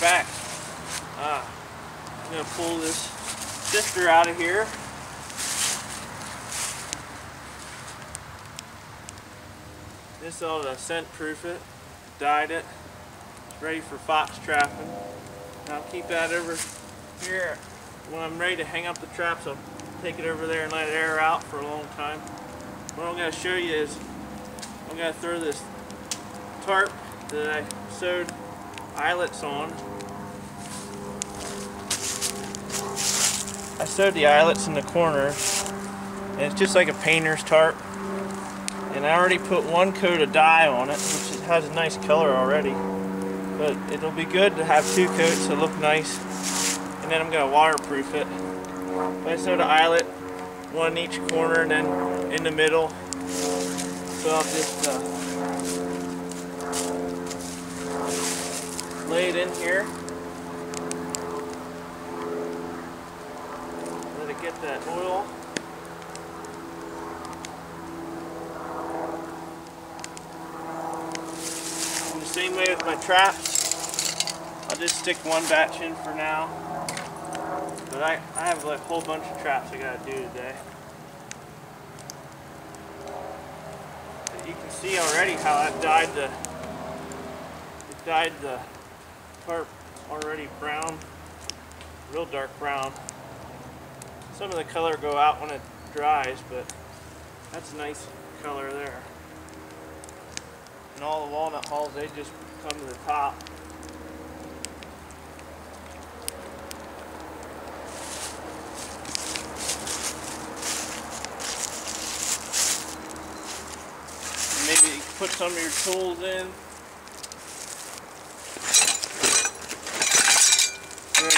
back. Uh, I'm gonna pull this sifter out of here. This ought to scent proof it, dyed it. It's ready for fox trapping. I'll keep that over here. When I'm ready to hang up the traps, I'll take it over there and let it air out for a long time. What I'm going to show you is I'm going to throw this tarp that I sewed eyelets on. I sewed the eyelets in the corners and it's just like a painter's tarp and I already put one coat of dye on it which has a nice color already but it'll be good to have two coats to look nice and then I'm going to waterproof it. I sewed an eyelet one in each corner and then in the middle so I'll just uh, lay it in here let it get that oil The same way with my traps. I'll just stick one batch in for now. But I, I have a whole bunch of traps I gotta do today. But you can see already how I've dyed the dyed the tarp already brown, real dark brown. Some of the color go out when it dries, but that's a nice color there and all the walnut hulls, they just come to the top. Maybe you put some of your tools in.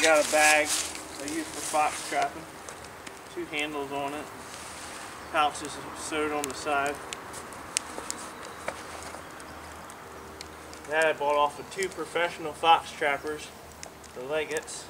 I got a bag I use for fox trapping. Two handles on it. Pouches sewed on the side. That I bought off of two professional fox trappers, the Leggetts.